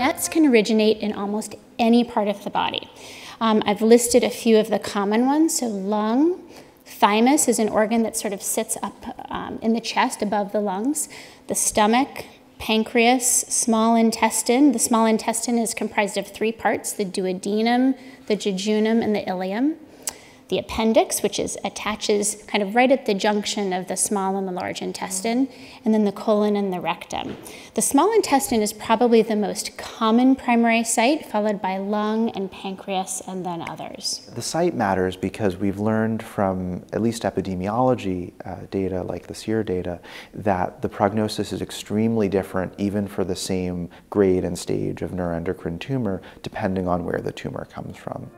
NETs can originate in almost any part of the body. Um, I've listed a few of the common ones. So lung, thymus is an organ that sort of sits up um, in the chest above the lungs. The stomach, pancreas, small intestine. The small intestine is comprised of three parts, the duodenum, the jejunum, and the ileum the appendix, which is attaches kind of right at the junction of the small and the large intestine, and then the colon and the rectum. The small intestine is probably the most common primary site, followed by lung and pancreas, and then others. The site matters because we've learned from at least epidemiology uh, data, like the SEER data, that the prognosis is extremely different even for the same grade and stage of neuroendocrine tumor, depending on where the tumor comes from.